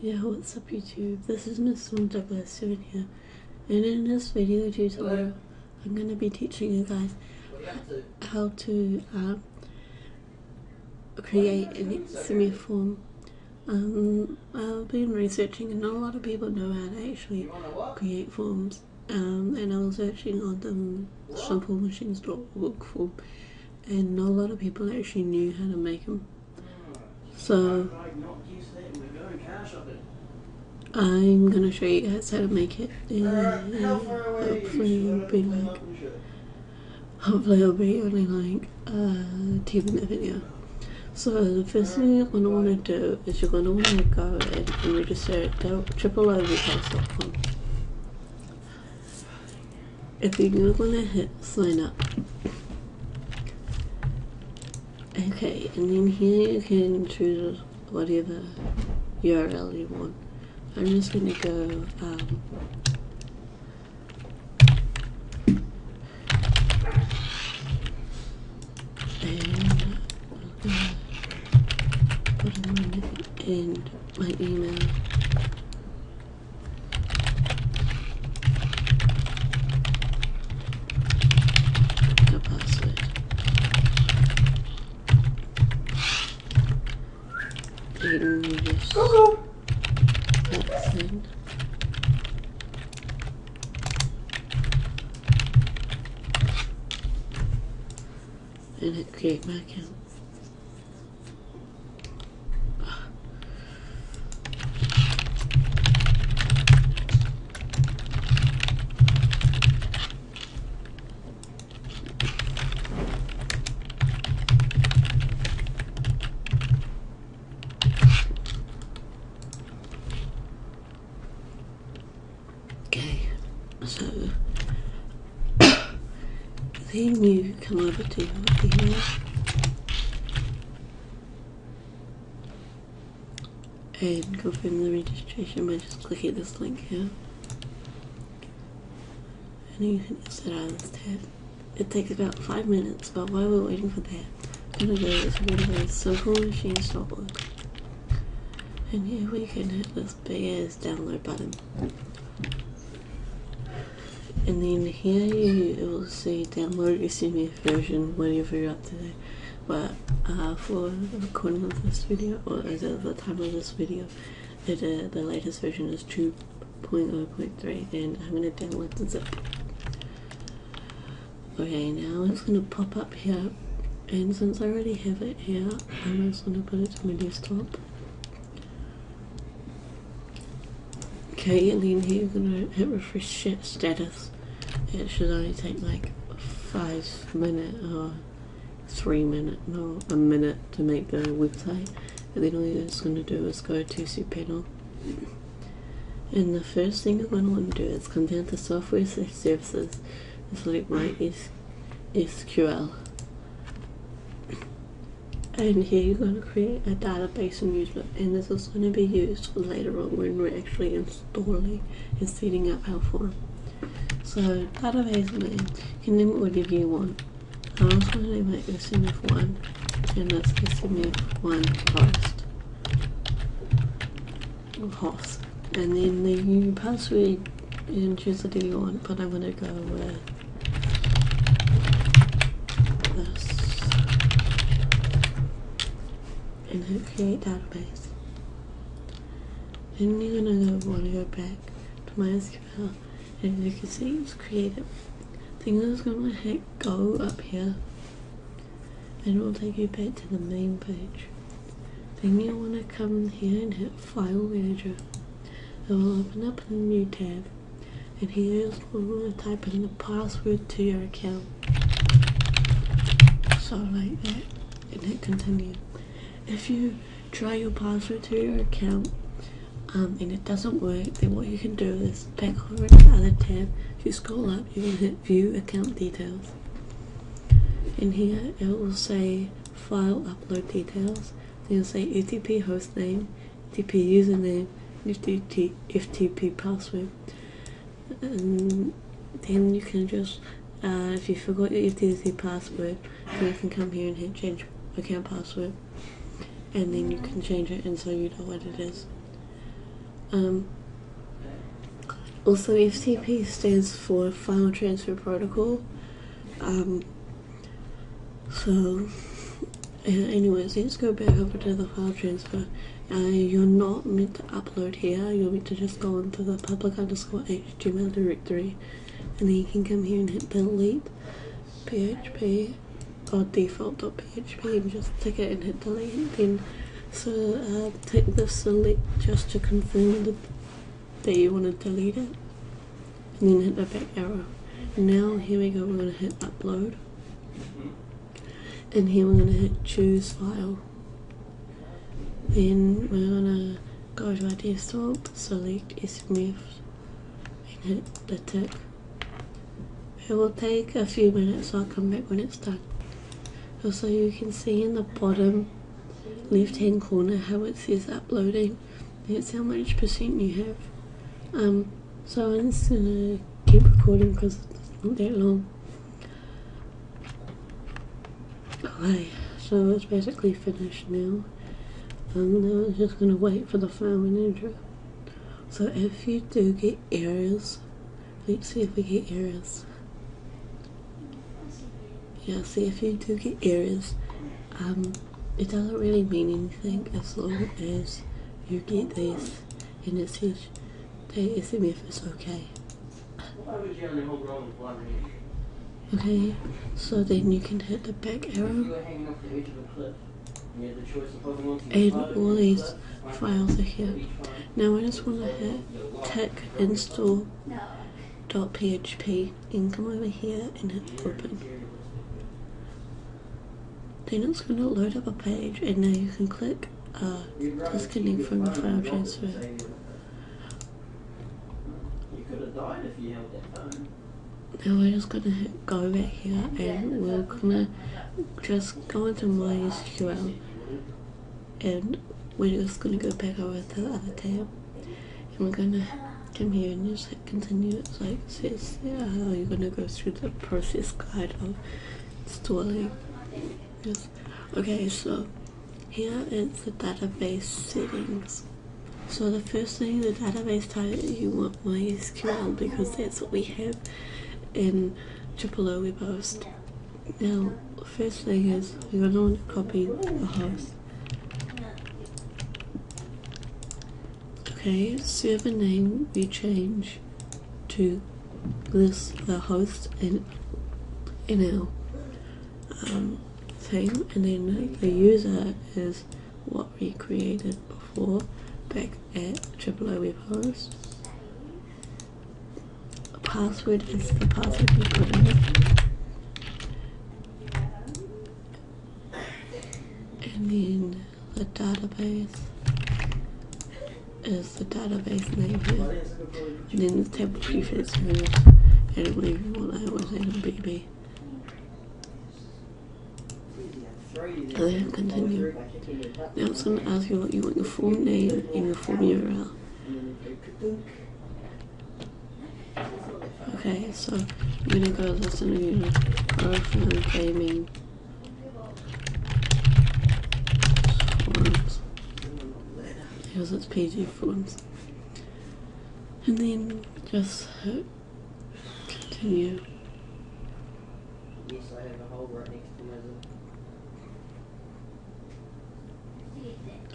Yeah, what's up YouTube? This is Miss Douglas 7 here, and in this video tutorial, I'm going to be teaching you guys how to um, create an semi form. Um, I've been researching, and not a lot of people know how to actually create forms. Um, and I was searching on the simplemachines.org form, and not a lot of people actually knew how to make them. So I'm gonna show you guys how to make it and hopefully it'll be like hopefully it'll be only like a 10 minute video. So the first thing you're gonna wanna do is you're gonna wanna go ahead and register at www.com. If you're gonna hit sign up. Okay, and then here you can choose whatever URL you want. I'm just gonna go um, and put in my email. The password. And hit create my account. Okay, so then you come over to your email and confirm the registration by just clicking this link here. And you can get out of this tab. It takes about five minutes, but while we're waiting for that, I'm gonna go to simplemachines.org. And here we can hit this big ass download button. And then here you will see download SMF version whenever you're up to date. But uh, for the recording of this video, or as of the time of this video, it, uh, the latest version is 2.0.3 and I'm going to download the zip. Okay, now it's going to pop up here and since I already have it here, I'm just going to put it to my desktop. Okay, and then here you're going to hit refresh status it should only take like five minute or three minute no a minute to make the website and then all you're just going to do is go to cPanel and the first thing you're going to want to do is come down to software services. And select my S SQL and here you're going to create a database and use it. And this is going to be used later on when we're actually installing and setting up our form so database name, you can name it you want. I'm also going to name it SMF1 and that's SMF1 host. Host. And then the new password you can choose whatever you want, but I'm to go with this. And hit create database. Then you're to go want to go back to MySQL and you can see it's creative. created. Thing is gonna hit go up here and it will take you back to the main page. Then you wanna come here and hit file manager. It will open up a new tab and here want to type in the password to your account. So like that and hit continue. If you try your password to your account um, and it doesn't work, then what you can do is back over to the other tab. If you scroll up, you can hit View Account Details. In here, it will say File Upload Details. Then you'll say FTP hostname, FTP username, FTP, FTP password. And then you can just, uh, if you forgot your FTP password, you can come here and hit Change Account Password. And then you can change it and so you know what it is. Um, also, FTP stands for File Transfer Protocol. Um, so, anyways, let's go back over to the file transfer. Uh, you're not meant to upload here, you're meant to just go into the public underscore HTML directory and then you can come here and hit delete PHP or default.php and just tick it and hit delete. Then, so uh, take the select just to confirm the, that you want to delete it and then hit the back arrow. Now here we go, we're going to hit upload and here we're going to hit choose file. Then we're going to go to our desktop, select SMF and hit the tick. It will take a few minutes, so I'll come back when it's done. Also you can see in the bottom left hand corner how it says uploading. That's how much percent you have. Um, so I'm just gonna keep recording because it's not that long. Okay, so it's basically finished now. Um, now I'm just gonna wait for the file manager. So if you do get errors, let's see if we get errors. Yeah, see if you do get errors, um, it doesn't really mean anything as long as you get this and it says the SMF is okay. Okay, so then you can hit the back arrow and all these files are here. Now I just want to hit tick install.php and come over here and hit open. Then it's going to load up a page and now you can click uh, disconnect from the file transfer. Now we're just gonna hit go back here and we're gonna just go into MySQL and we're just gonna go back over to the other tab and we're gonna come here and just hit continue. It's like it says yeah, how you're gonna go through the process guide of installing Okay, so here is the database settings. So the first thing, the database type, you want MySQL because that's what we have in Triple Web Host. Now, first thing is you're going to want to copy the host. Okay, server name we change to this the host and NL. Um, thing and then the user is what we created before back at Triple Web Host. Password is the password we put in. And then the database is the database name here. And then the table prefix is and whatever you want, I always add a BB. It's going to ask you what you want your full name and your full URL. Okay, so I'm going to go listen to profile gaming forums. Because it's PG forms. And then just hit continue. Yes, I have a hole right next to my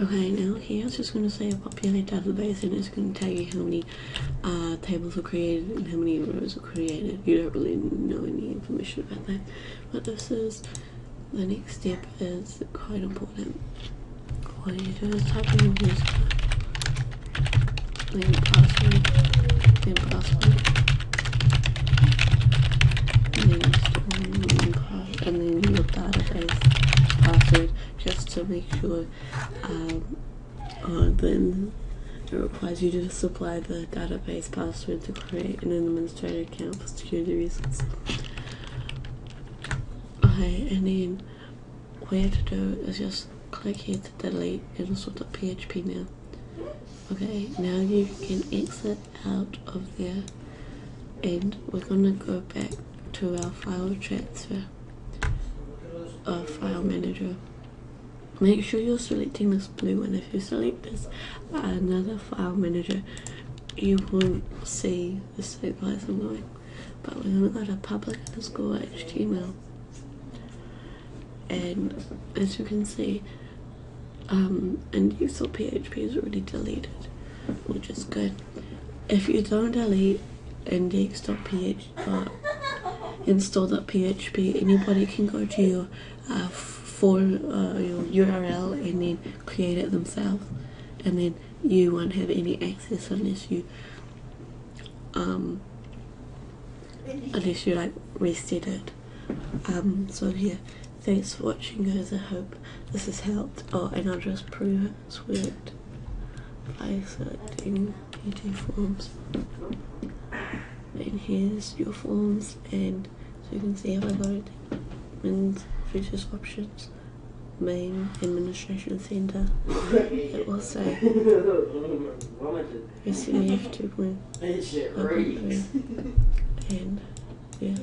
Okay, now here it's just going to say a populate database and it's going to tell you how many uh, tables were created and how many rows were created. You don't really know any information about that. But this is, the next step is quite important. What you do is type in your user, then password, then password, and then and then your database password just to make sure um, uh, then it requires you to supply the database password to create an administrator account for security reasons. Okay, and then what you have to do is just click here to delete install.php now. Okay, now you can exit out of there and we're gonna go back to our file transfer, our file manager. make sure you're selecting this blue one. If you select this another file manager, you won't see the same I'm going. But we're going to go to public underscore HTML. And as you can see, um, index.php is already deleted, which is good. If you don't delete index.php, install.php, anybody can go to your uh, for uh, your URL and then create it themselves, and then you won't have any access unless you um, unless you like reset it. Um, so yeah, thanks for watching guys. I hope this has helped. Oh, and I'll just prove it's worked by selecting PT forms. And here's your forms, and so you can see how I load and features options, main administration center. It will say SMF 2.0 and yeah.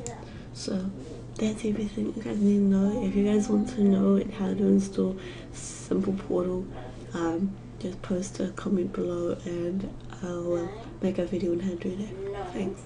So that's everything. You guys need to know. If you guys want to know how to install simple portal um, just post a comment below and I'll uh, make a video on how to do that. Thanks